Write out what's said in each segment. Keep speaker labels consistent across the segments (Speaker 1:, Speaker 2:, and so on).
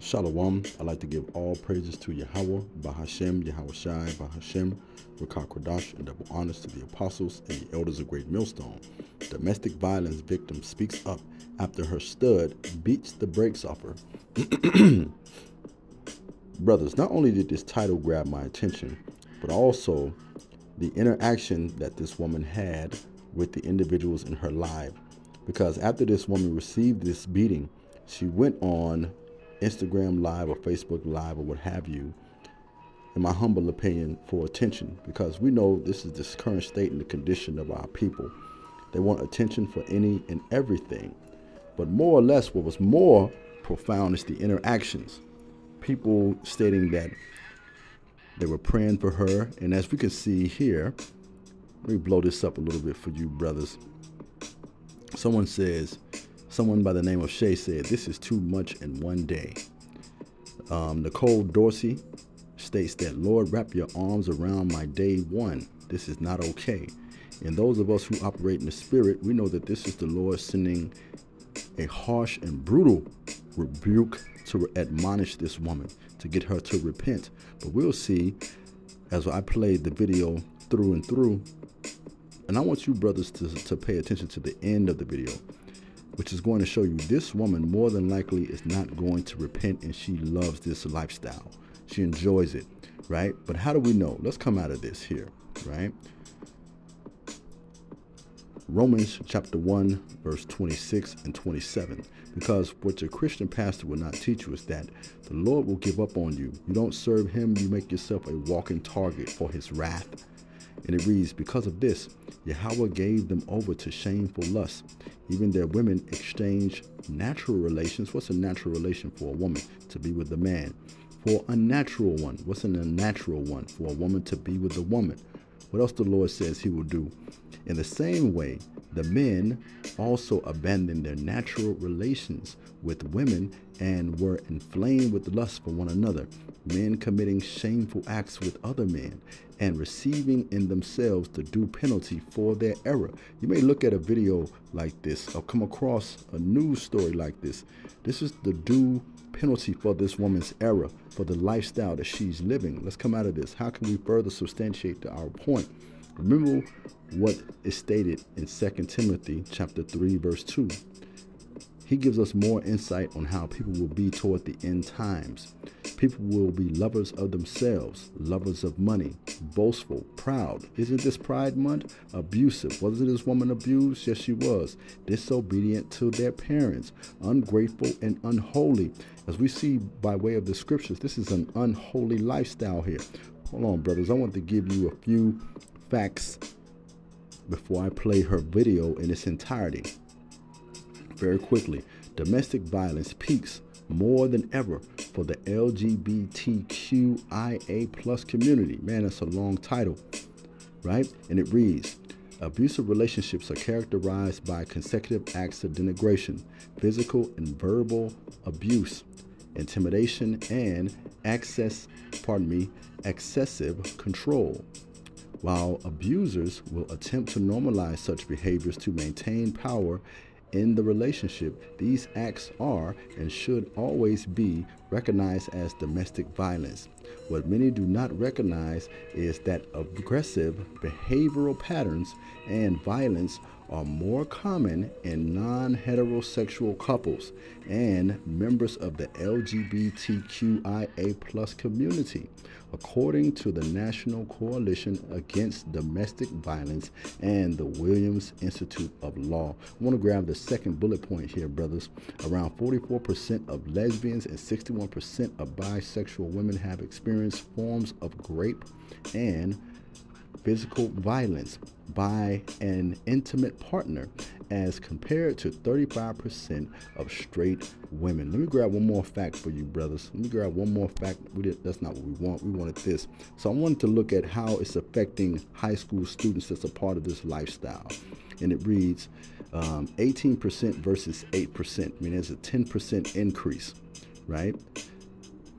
Speaker 1: Shalom. I'd like to give all praises to Yahweh, Bahashem, Yahweh Shai, Bahashem, Rakah Kodash, and double honors to the apostles and the elders of Great Millstone. Domestic violence victim speaks up after her stud beats the brakes off her. Brothers, not only did this title grab my attention, but also the interaction that this woman had with the individuals in her life. Because after this woman received this beating, she went on Instagram Live or Facebook Live or what have you, in my humble opinion, for attention. Because we know this is the current state and the condition of our people. They want attention for any and everything. But more or less, what was more profound is the interactions. People stating that they were praying for her. And as we can see here, let me blow this up a little bit for you, brothers. Someone says, someone by the name of Shay said, This is too much in one day. Um, Nicole Dorsey states that, Lord, wrap your arms around my day one. This is not okay. And those of us who operate in the spirit, we know that this is the Lord sending a harsh and brutal rebuke to admonish this woman, to get her to repent. But we'll see as I play the video through and through. And I want you brothers to, to pay attention to the end of the video, which is going to show you this woman more than likely is not going to repent and she loves this lifestyle. She enjoys it, right? But how do we know? Let's come out of this here, right? Romans chapter 1, verse 26 and 27. Because what your Christian pastor will not teach you is that the Lord will give up on you. You don't serve him, you make yourself a walking target for his wrath. And it reads, Because of this, Yahweh gave them over to shameful lust. Even their women exchanged natural relations. What's a natural relation for a woman? To be with a man. For a natural one. What's an unnatural one? For a woman to be with a woman. What else the Lord says he will do? In the same way, the men also abandoned their natural relations with women and were inflamed with lust for one another, men committing shameful acts with other men and receiving in themselves the due penalty for their error. You may look at a video like this or come across a news story like this. This is the due penalty for this woman's error, for the lifestyle that she's living. Let's come out of this. How can we further substantiate our point? Remember what is stated in 2 Timothy chapter 3 verse 2. He gives us more insight on how people will be toward the end times. People will be lovers of themselves, lovers of money, boastful, proud. Isn't this Pride Month? Abusive. Wasn't this woman abused? Yes, she was. Disobedient to their parents, ungrateful and unholy. As we see by way of the scriptures, this is an unholy lifestyle here. Hold on, brothers. I want to give you a few facts before I play her video in its entirety. Very quickly, domestic violence peaks more than ever for the LGBTQIA plus community. Man, that's a long title, right? And it reads, Abusive relationships are characterized by consecutive acts of denigration, physical and verbal abuse, intimidation, and access, pardon me, excessive control. While abusers will attempt to normalize such behaviors to maintain power in the relationship, these acts are and should always be recognized as domestic violence. What many do not recognize is that aggressive behavioral patterns and violence are more common in non heterosexual couples and members of the LGBTQIA community, according to the National Coalition Against Domestic Violence and the Williams Institute of Law. I want to grab the second bullet point here, brothers. Around 44% of lesbians and 61% of bisexual women have experienced forms of rape and physical violence by an intimate partner as compared to 35% of straight women. Let me grab one more fact for you, brothers. Let me grab one more fact. We did, that's not what we want. We wanted this. So I wanted to look at how it's affecting high school students as a part of this lifestyle. And it reads um, 18% versus 8%. I mean, there's a 10% increase, right?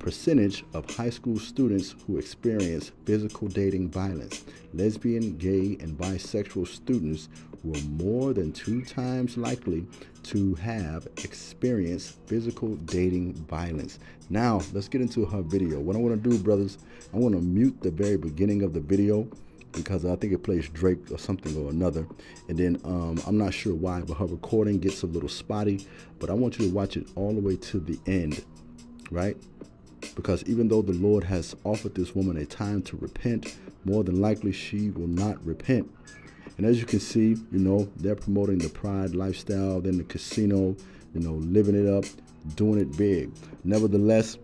Speaker 1: Percentage of high school students who experience physical dating violence. Lesbian, gay, and bisexual students were more than two times likely to have experienced physical dating violence. Now, let's get into her video. What I want to do, brothers, I want to mute the very beginning of the video because I think it plays Drake or something or another. And then um, I'm not sure why, but her recording gets a little spotty. But I want you to watch it all the way to the end, right? Because even though the Lord has offered this woman a time to repent, more than likely she will not repent. And as you can see, you know, they're promoting the pride lifestyle, then the casino, you know, living it up, doing it big. Nevertheless,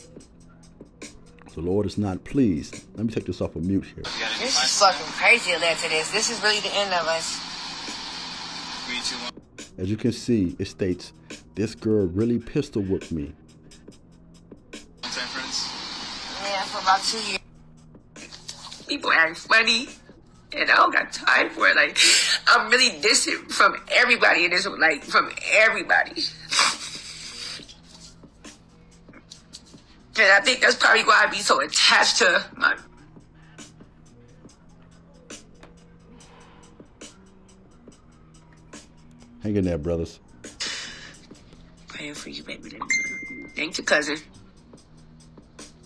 Speaker 1: the Lord is not pleased. Let me take this off of mute here.
Speaker 2: This is fucking crazy led to this. This is really the end of us.
Speaker 1: As you can see, it states, this girl really pistol whipped me.
Speaker 2: About two years.
Speaker 3: people act funny and I don't got time for it. Like I'm really distant from everybody in this like from everybody. And I think that's probably why I be so attached to my
Speaker 1: Hang in there, brothers.
Speaker 3: praying for you, baby. Thank you, cousin.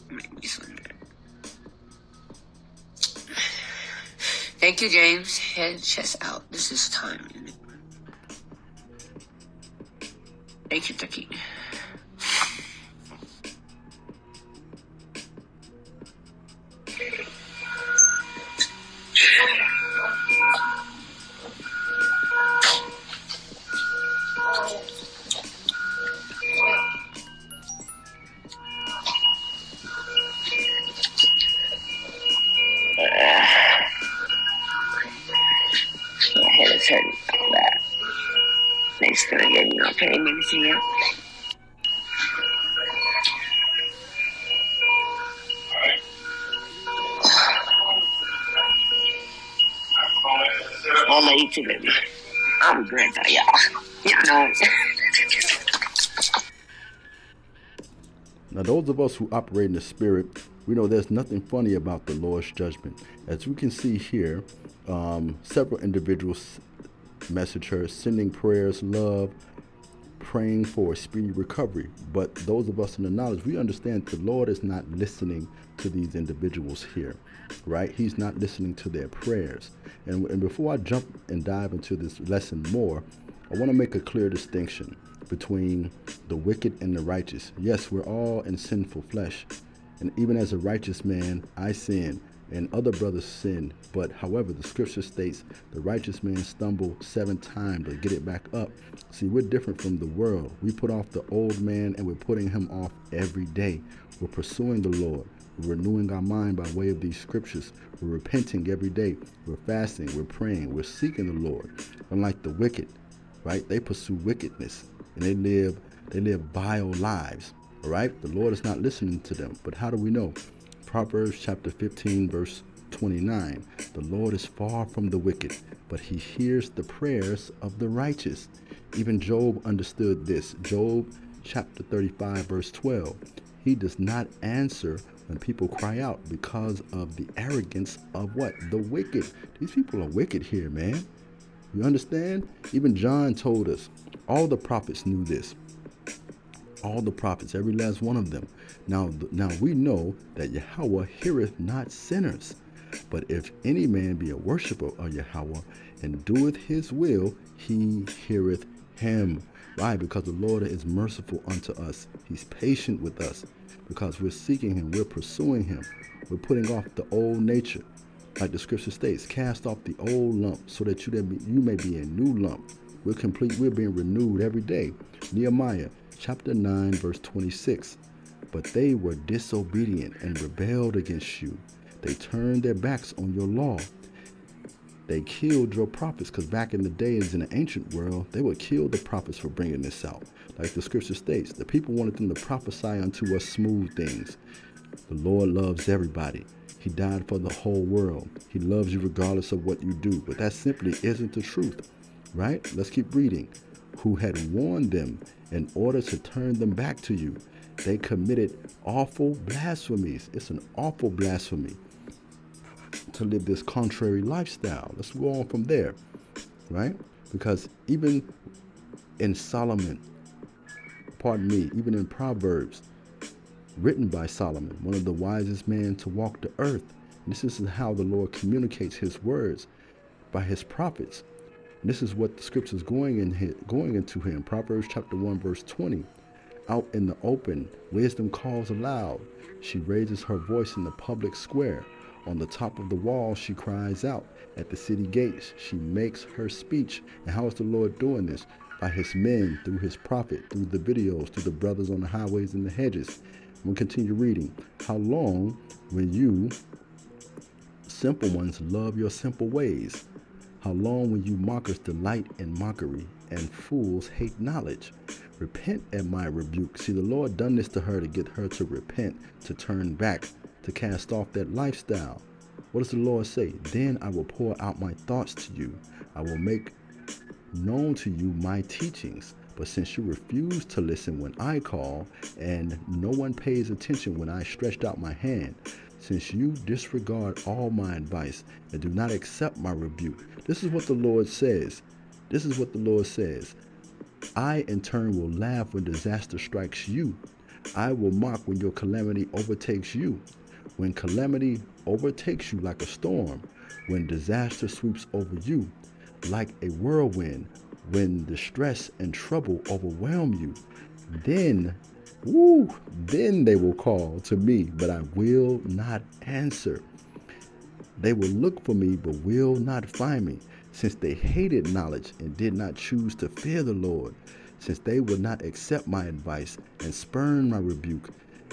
Speaker 3: Make me mad. Thank you, James. Head chest out. This is time. Thank you, Ducky. You, baby. I'm good y'all. Y'all know.
Speaker 1: Now, those of us who operate in the Spirit, we know there's nothing funny about the Lord's judgment. As we can see here, um, several individuals message her, sending prayers, love, praying for a speedy recovery. But those of us in the knowledge, we understand the Lord is not listening to these individuals here, right? He's not listening to their prayers. And, and before I jump and dive into this lesson more, I want to make a clear distinction between the wicked and the righteous. Yes, we're all in sinful flesh. And even as a righteous man, I sin and other brothers sin. But however, the scripture states the righteous man stumble seven times to get it back up. See, we're different from the world. We put off the old man and we're putting him off every day. We're pursuing the Lord. We're renewing our mind by way of these scriptures. We're repenting every day. We're fasting. We're praying. We're seeking the Lord. Unlike the wicked, right? They pursue wickedness and they live they live vile lives. All right? The Lord is not listening to them. But how do we know? Proverbs chapter 15 verse 29. The Lord is far from the wicked, but he hears the prayers of the righteous. Even Job understood this. Job chapter 35 verse 12. He does not answer when people cry out because of the arrogance of what? The wicked. These people are wicked here, man. You understand? Even John told us. All the prophets knew this. All the prophets, every last one of them. Now, now we know that Yahweh heareth not sinners. But if any man be a worshiper of Yahweh and doeth his will, he heareth him. Why? Because the Lord is merciful unto us. He's patient with us because we're seeking him, we're pursuing him, we're putting off the old nature. Like the scripture states, cast off the old lump so that you, be, you may be a new lump. We're complete, we're being renewed every day. Nehemiah chapter 9, verse 26. But they were disobedient and rebelled against you. They turned their backs on your law. They killed your prophets because back in the days in the ancient world, they would kill the prophets for bringing this out. Like the scripture states, the people wanted them to prophesy unto us smooth things. The Lord loves everybody. He died for the whole world. He loves you regardless of what you do. But that simply isn't the truth, right? Let's keep reading. Who had warned them in order to turn them back to you. They committed awful blasphemies. It's an awful blasphemy to live this contrary lifestyle. Let's go on from there, right? Because even in Solomon, pardon me, even in Proverbs, written by Solomon, one of the wisest men to walk the earth. This is how the Lord communicates his words by his prophets. And this is what the scriptures going in going into him. Proverbs chapter 1 verse 20. Out in the open, wisdom calls aloud. She raises her voice in the public square. On the top of the wall, she cries out. At the city gates, she makes her speech. And how is the Lord doing this? By his men, through his prophet, through the videos, through the brothers on the highways and the hedges. We'll continue reading. How long will you, simple ones, love your simple ways? How long will you mockers delight in mockery and fools hate knowledge? Repent at my rebuke. See, the Lord done this to her to get her to repent, to turn back, to cast off that lifestyle. What does the Lord say? Then I will pour out my thoughts to you. I will make known to you my teachings. But since you refuse to listen when I call, and no one pays attention when I stretched out my hand, since you disregard all my advice and do not accept my rebuke, this is what the Lord says. This is what the Lord says. I, in turn, will laugh when disaster strikes you. I will mock when your calamity overtakes you. When calamity overtakes you like a storm, when disaster sweeps over you like a whirlwind, when distress and trouble overwhelm you, then, then they will call to me, but I will not answer. They will look for me, but will not find me, since they hated knowledge and did not choose to fear the Lord, since they would not accept my advice and spurn my rebuke.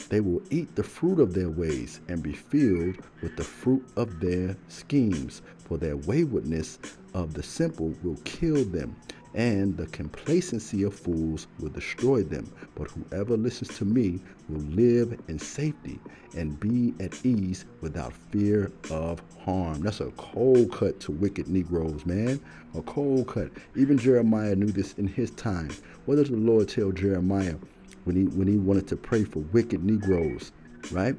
Speaker 1: They will eat the fruit of their ways and be filled with the fruit of their schemes, for their waywardness of the simple will kill them, and the complacency of fools will destroy them. But whoever listens to me will live in safety and be at ease without fear of harm. That's a cold cut to wicked Negroes, man. A cold cut. Even Jeremiah knew this in his time. What does the Lord tell Jeremiah when he when he wanted to pray for wicked Negroes? Right?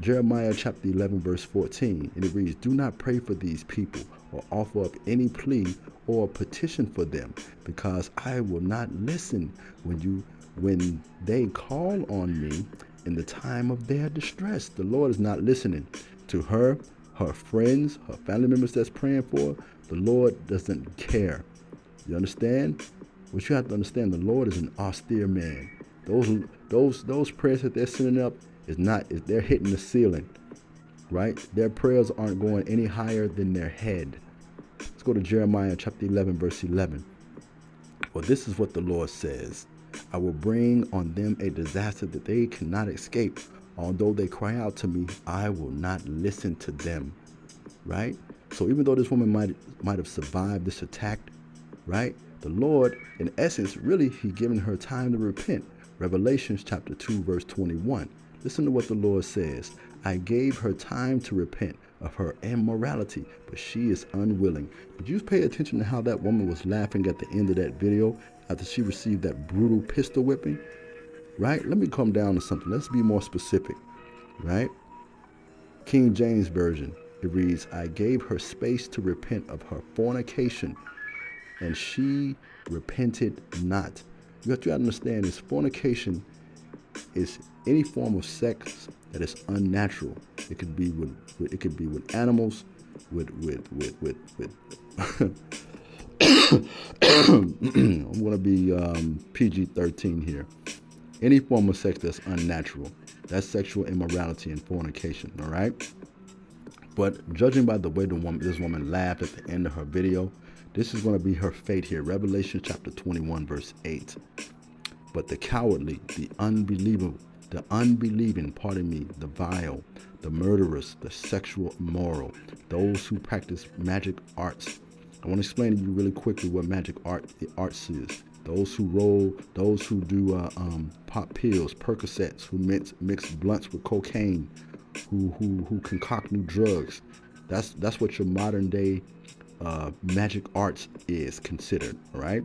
Speaker 1: Jeremiah chapter 11, verse 14, and it reads, Do not pray for these people or offer up any plea or petition for them, because I will not listen when you when they call on me in the time of their distress. The Lord is not listening to her, her friends, her family members that's praying for. The Lord doesn't care. You understand? What you have to understand, the Lord is an austere man. Those those those prayers that they're sending up is not is they're hitting the ceiling. Right? Their prayers aren't going any higher than their head. Let's go to Jeremiah chapter 11, verse 11. Well, this is what the Lord says I will bring on them a disaster that they cannot escape. Although they cry out to me, I will not listen to them. Right? So even though this woman might might have survived this attack, right? The Lord, in essence, really, He given her time to repent. Revelations chapter 2, verse 21. Listen to what the Lord says. I gave her time to repent of her immorality, but she is unwilling. Did you pay attention to how that woman was laughing at the end of that video after she received that brutal pistol whipping? Right? Let me come down to something. Let's be more specific. Right? King James Version, it reads, I gave her space to repent of her fornication, and she repented not. You have to understand is fornication is any form of sex that is unnatural. It could be with, with it could be with animals, with with with with with. I'm gonna be um, PG-13 here. Any form of sex that's unnatural, that's sexual immorality and fornication. All right. But judging by the way the woman, this woman laughed at the end of her video, this is going to be her fate here. Revelation chapter 21, verse 8. But the cowardly, the unbelievable, the unbelieving, pardon me, the vile, the murderous, the sexual immoral, those who practice magic arts. I want to explain to you really quickly what magic art the arts is. Those who roll, those who do uh, um, pop pills, Percocets, who mix, mix blunts with cocaine, who, who who concoct new drugs. That's that's what your modern day uh, magic arts is considered. Right?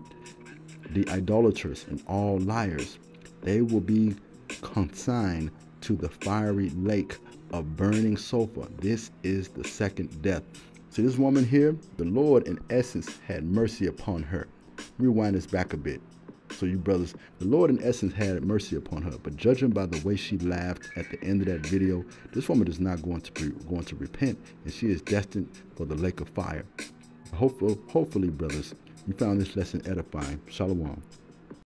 Speaker 1: The idolaters and all liars, they will be consigned to the fiery lake of burning sulfur. This is the second death. See, this woman here, the Lord in essence had mercy upon her. Rewind this back a bit. So, you brothers, the Lord in essence had mercy upon her, but judging by the way she laughed at the end of that video, this woman is not going to be going to repent, and she is destined for the lake of fire. Hopefully, hopefully, brothers, you found this lesson edifying. Shalom.